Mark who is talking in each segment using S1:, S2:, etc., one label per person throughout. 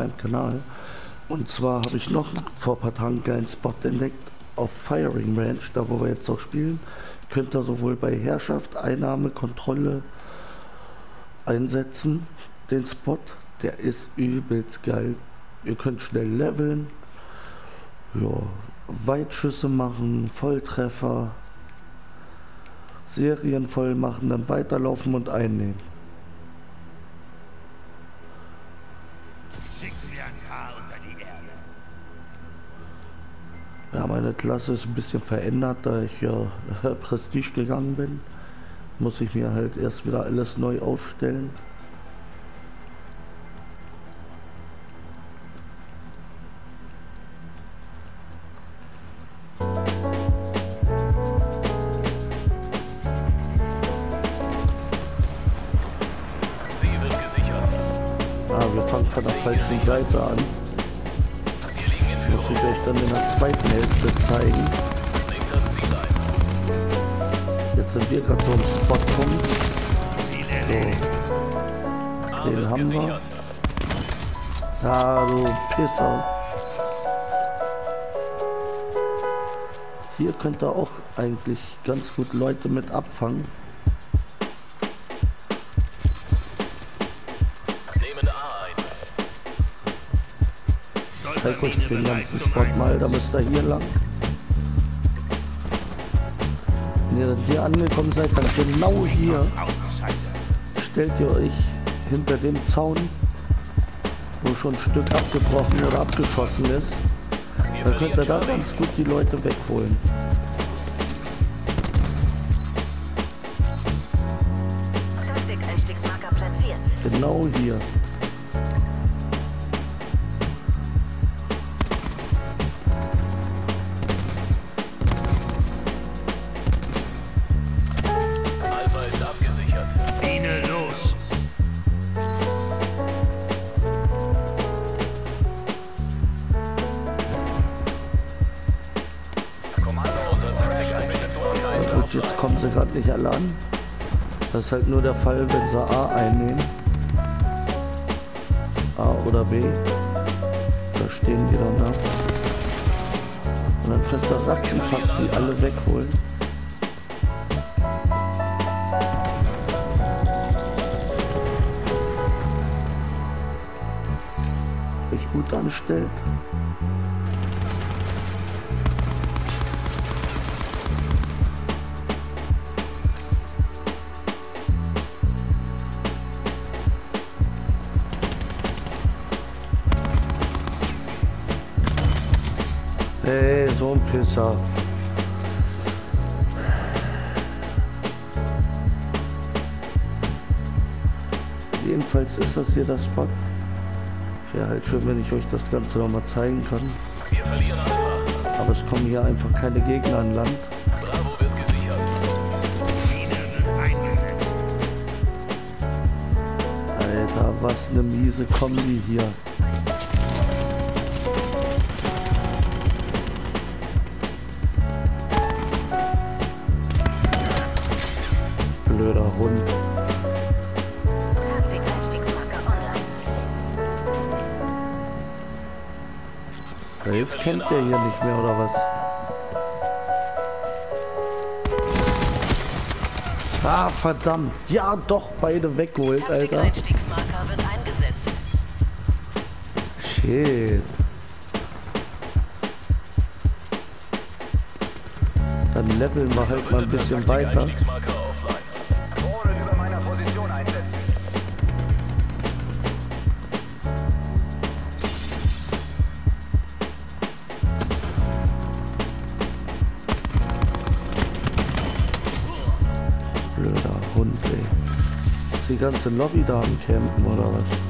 S1: meinem Kanal. Und zwar habe ich noch vor ein paar Tagen einen geilen Spot entdeckt auf Firing Ranch, da wo wir jetzt auch spielen. Könnt ihr sowohl bei Herrschaft, Einnahme, Kontrolle einsetzen, den Spot. Der ist übelst geil. Ihr könnt schnell leveln, ja, Weitschüsse machen, Volltreffer, Serien voll machen, dann weiterlaufen und einnehmen. Meine Klasse ist ein bisschen verändert, da ich ja Prestige gegangen bin. Muss ich mir halt erst wieder alles neu aufstellen. Ah, wir fangen von der falschen Seite an. Muss ich euch dann in der zweiten Hälfte zeigen. Jetzt sind wir gerade so im Spot rum. So. Den haben wir. Ja, du Pisser. Hier könnt ihr auch eigentlich ganz gut Leute mit abfangen. Zeig euch den ganzen Spot mal, da müsst ihr hier lang. Wenn ihr dann hier angekommen seid, dann genau hier stellt ihr euch hinter dem Zaun, wo schon ein Stück abgebrochen oder abgeschossen ist. Dann könnt ihr da ganz gut die Leute wegholen. Genau hier. An. Das ist halt nur der Fall, wenn sie A einnehmen. A oder B. Da stehen die dann da. Und dann könnt ihr Ratzenpack sie alle wegholen. Euch gut anstellt. So ein Pisser. Jedenfalls ist das hier das Spot. Wäre halt schön, wenn ich euch das Ganze noch mal zeigen kann. Aber es kommen hier einfach keine Gegner an Land.
S2: Bravo wird gesichert.
S1: Alter, was eine miese Kombi hier. Blöder Hund. Ja, jetzt kennt der hier nicht mehr, oder was? Ah, verdammt. Ja, doch, beide weggeholt, Alter. Shit. Dann leveln wir halt mal ein bisschen weiter. Blöder Hund, ey. Ist die ganze Lobby da am Campen, oder was?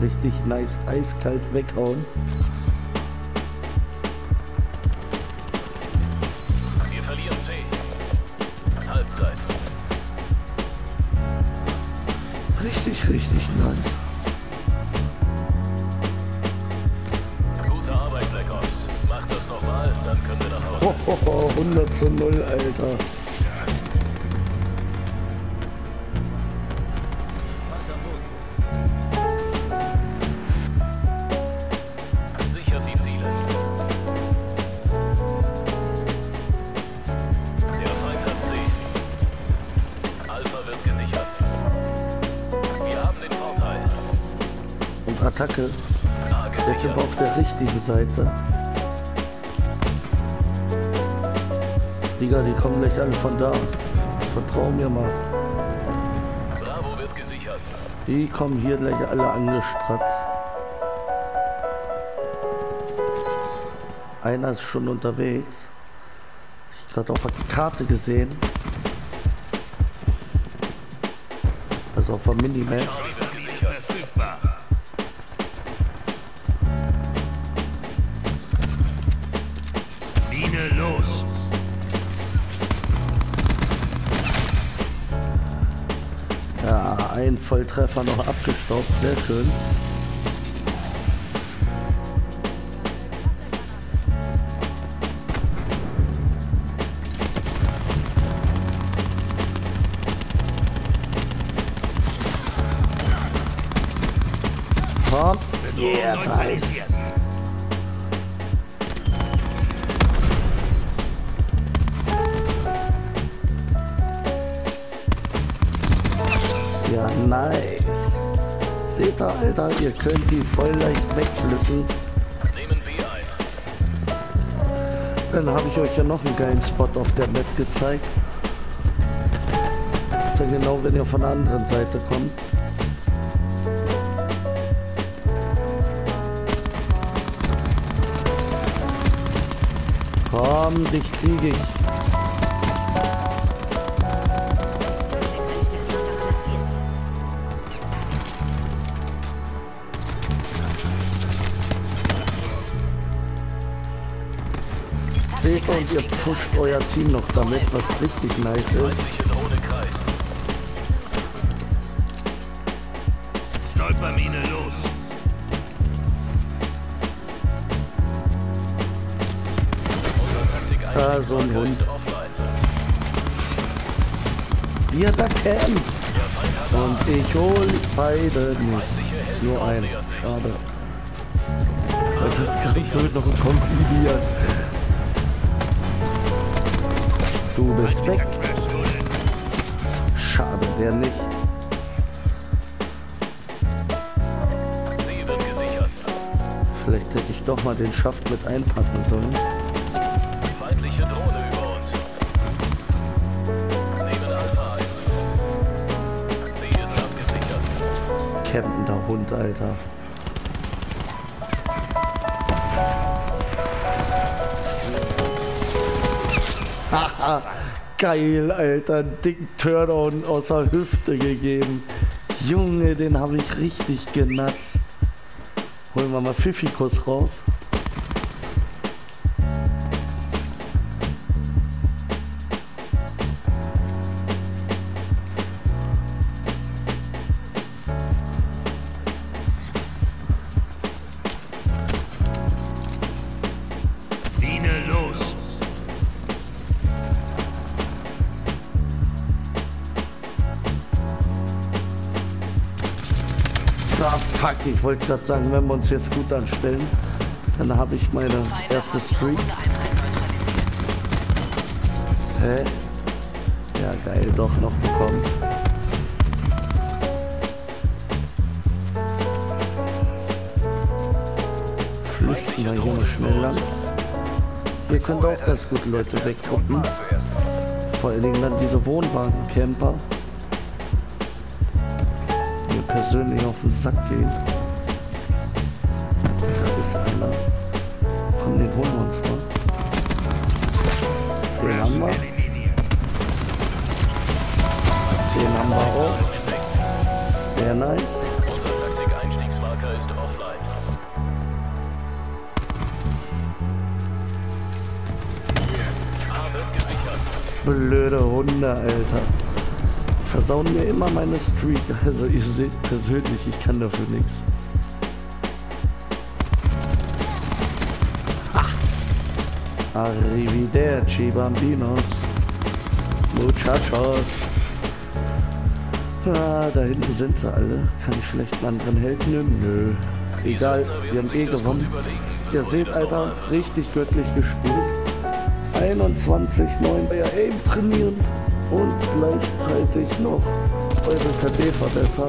S1: richtig nice eiskalt weghauen.
S2: Wir verlieren C. Halbzeit.
S1: Richtig, richtig nice.
S2: Gute Arbeit, Black Ops. Mach das nochmal, dann können wir nach Hause.
S1: Ho, ho, ho, 100 zu 0, Alter. Attacke. Jetzt sind wir auf der richtigen Seite. Digga, die kommen gleich alle von da. Vertrau mir mal.
S2: Bravo wird gesichert.
S1: Die kommen hier gleich alle angestratzt. Einer ist schon unterwegs. Ich gerade auf der Karte gesehen. Also auf der Minimap.
S3: Mine los.
S1: Ja, ein Volltreffer noch abgestaubt. Sehr schön. Komm. Yeah, nice. Nice. Seht ihr, Alter, ihr könnt die voll leicht wegpflücken. Dann habe ich euch ja noch einen geilen Spot auf der Map gezeigt. Ja genau, wenn ihr von der anderen Seite kommt. Komm, dich kriege ich. Und ihr pusht euer Team noch damit, was richtig nice ist.
S3: Stolpermine los.
S2: Unser Taktik
S1: Ah, so ein Hund.
S2: ist.
S1: Wir da
S2: A.
S1: Und ich hol beide nicht. Nur ein.
S2: sich.
S1: Schade. Das ist wird noch kombiniert. Du bist weg. Schade, der nicht.
S2: C wird gesichert.
S1: Vielleicht hätte ich doch mal den Schaft mit einpacken sollen.
S2: Feindliche Drohne über uns. Nehmen Alpha ein. C ist abgesichert.
S1: Campender Hund, Alter. geil, Alter. Dicken Turdown aus der Hüfte gegeben. Junge, den habe ich richtig genatzt. Holen wir mal Pfiffikus raus. Ich wollte gerade sagen, wenn wir uns jetzt gut anstellen, dann habe ich meine erste Streak. Hä? Ja, geil, doch noch bekommen. Flüchten wir hier mal schnell lang. Hier könnt ihr auch ganz gut Leute weggucken. Vor allen Dingen dann diese Wohnwagencamper. Mir persönlich auf den Sack gehen. Einer. Komm, den holen wir uns mal. Den haben wir. Den haben wir auch. Sehr nice.
S2: Unser Taktik-Einstiegsmarker ist offline.
S1: Blöde Hunde, Alter. Versauen mir immer meine Streak. Also ihr seht persönlich, ich kann dafür nichts. Arrivederci, Bambinos. Muchachos. Ah, da hinten sind sie alle. Kann ich vielleicht einen anderen Held nehmen? Nö. Egal, wir haben eh gewonnen. Ihr seht, Alter, richtig göttlich gespielt. 21, 9 euer Aim trainieren und gleichzeitig noch eure KD verbessern.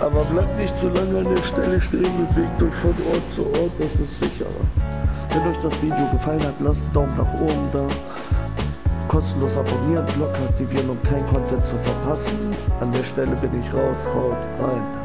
S1: Aber bleibt nicht zu lange an der Stelle stehen, bewegt euch von Ort zu Ort, das ist sicherer. Wenn euch das Video gefallen hat, lasst einen Daumen nach oben da. Kostenlos abonnieren, Glocke aktivieren, um kein Content zu verpassen. An der Stelle bin ich raus, haut rein.